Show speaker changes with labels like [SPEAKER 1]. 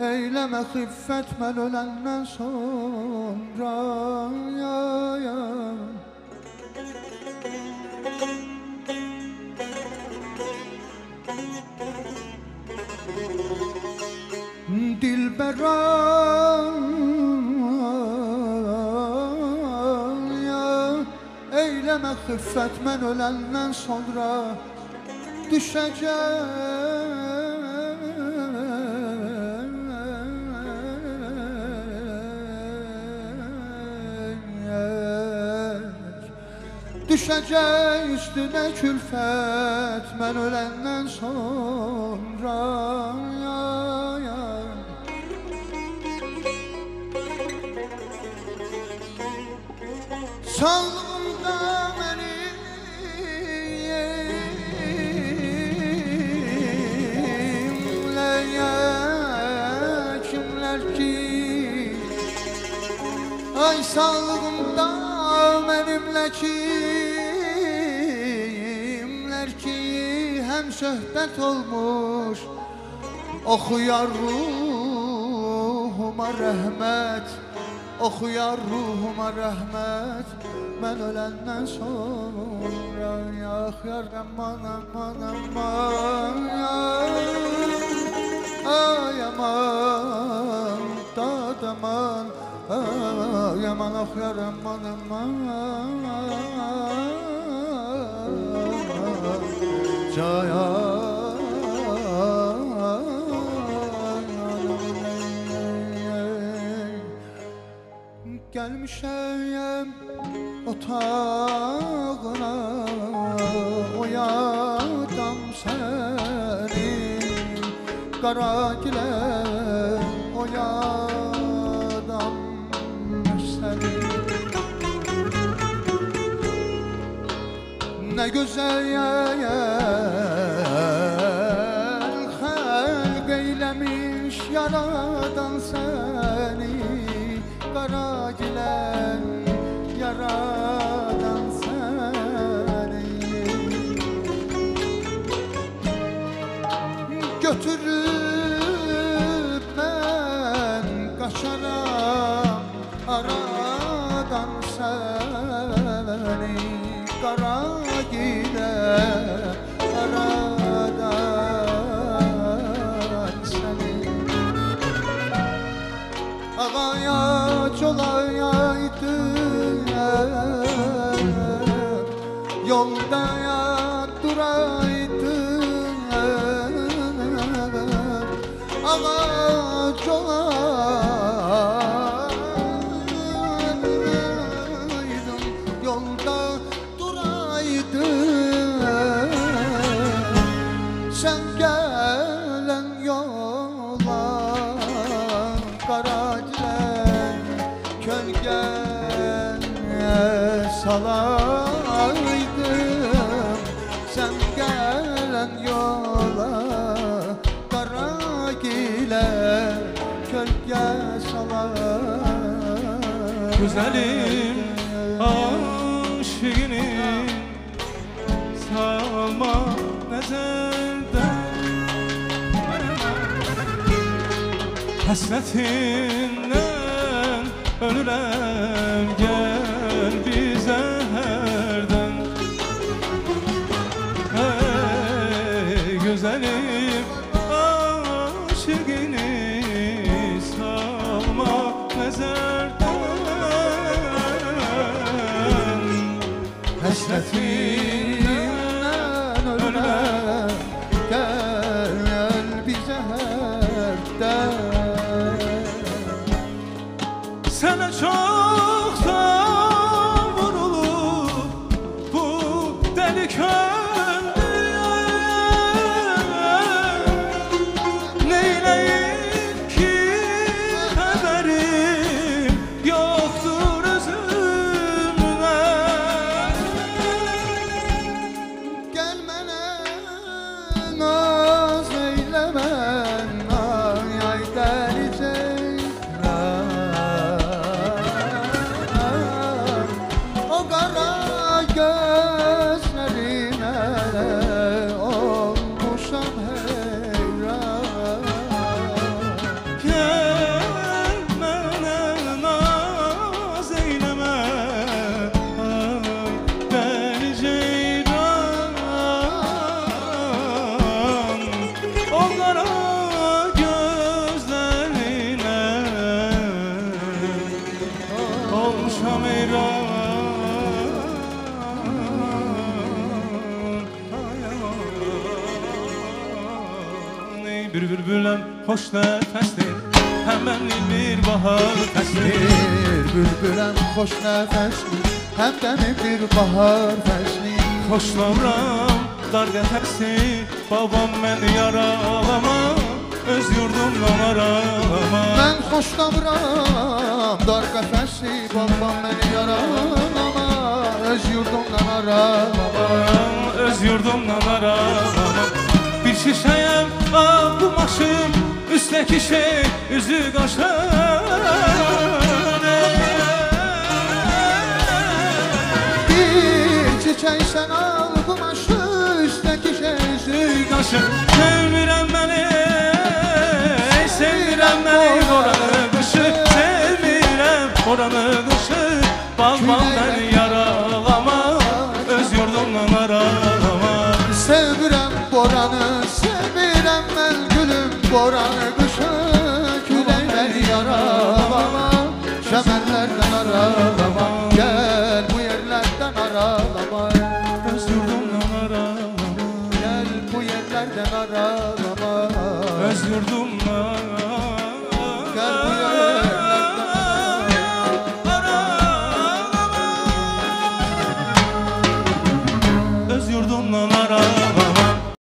[SPEAKER 1] Eyleme hiffet ben ölenden sonra ya ya. Dilberan ya Eyleme hiffet ben ölenden sonra Düşecek Düşecek üstüne külfet. Ben ölenden sonra ya, ya. Sağlığımda ya kimler ki? Ay sağlığımda benimle kimler ki Hem söhbet olmuş Okuyar ruhuma rahmet Okuyar ruhuma rahmet. Ben ölenden sonra Ya yar aman aman aman Ay aman Dad aman Ay aman ah yar aman aman Gelmişem otağına Oyadam seni Kara gile Ne güzel halk eylemiş yaradan seni. Kara gilen yaradan seni. Götürüp ben kaçaram aradan seni. Kara çolayaydı Yolda ya salaydım Sen gelen yola Karagiler kölge salaydım Güzelim
[SPEAKER 2] aşığını Salma nezerden. Hasretinden ölürem
[SPEAKER 1] Hasretinden ölme Gel bize herden
[SPEAKER 2] Sana çoktan hoş nəfəsdir Həmənli bir bahar fəsli
[SPEAKER 1] Bir bülbüləm xoş nəfəsli Həmdəni bir bahar fəsli
[SPEAKER 2] Xoşlamıram dar qəfəsi Babam məni yaralama Öz yurdumdan aralama Mən
[SPEAKER 1] xoşlamıram dar qəfəsi Babam məni yaralama Öz yurdumdan aralama
[SPEAKER 2] Öz yurdumdan aralama Bir şişəyəm, ah Üstəki şey, üzü qaşar
[SPEAKER 1] Bir çiçək sən al bu maşı Üstəki şey Qaşım,
[SPEAKER 2] sevmirəm məni Ey sevmirəm məni oranı qışı Sevmirəm oranı qışı Bağban məni yaralama Öz yurdumdan aralama.
[SPEAKER 1] Sevirəm boranı, Boran kışı küleyleri yaralama. Şemerlerden aralama. Gel bu yerlerden aralama.
[SPEAKER 2] Özürdümden aralama. Gel
[SPEAKER 1] bu yerlerden aralama.
[SPEAKER 2] Özürdümden aralama